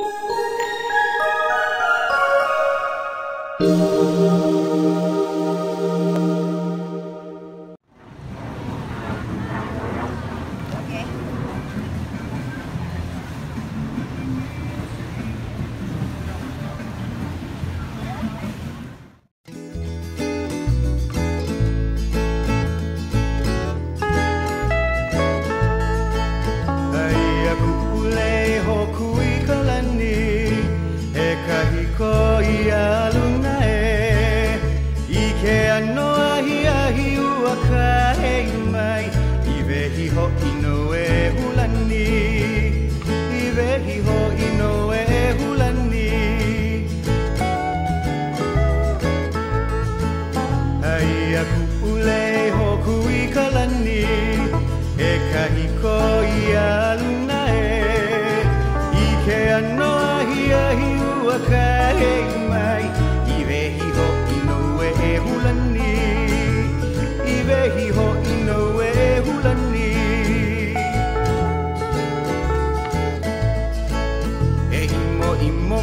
Ai ho ino e hulani I vehi ho ino e hulani Ai a kupule hoku i ka lani E kahi ko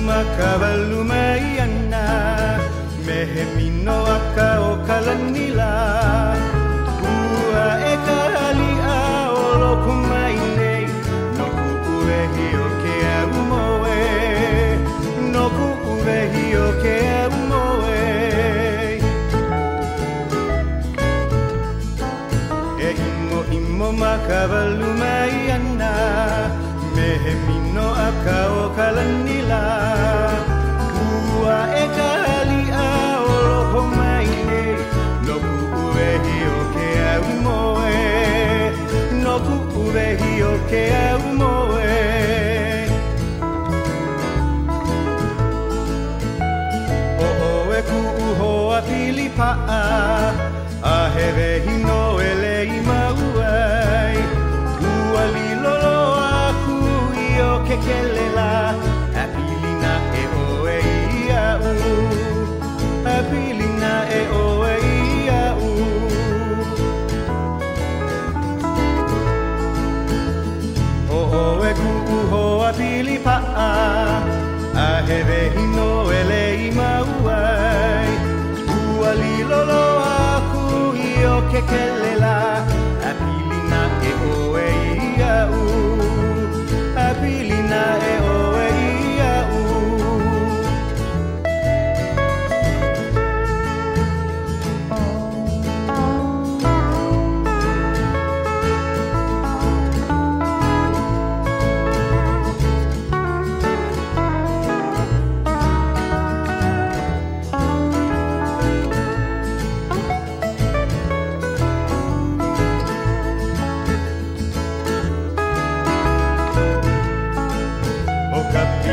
imo makawalu mai ana Me he mino aka o kalanila Ua e hali a o loku mai nei No ku urehi o ke au No ku urehi o ke au moe E imo imo makawalu mai ana Me he mino aka o kalanila Ua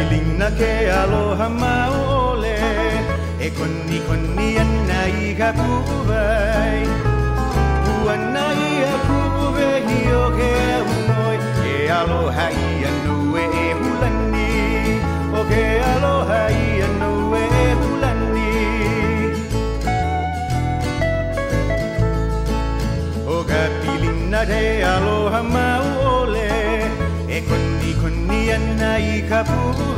ka pilina ke aloha maole E koni koni ana i ka puwai Puana i a puwe hi o ke umoi E aloha i anu e hulani. O ke aloha i anu e hulani. O ka pilina te aloha maole E koni koni ana i ka puwai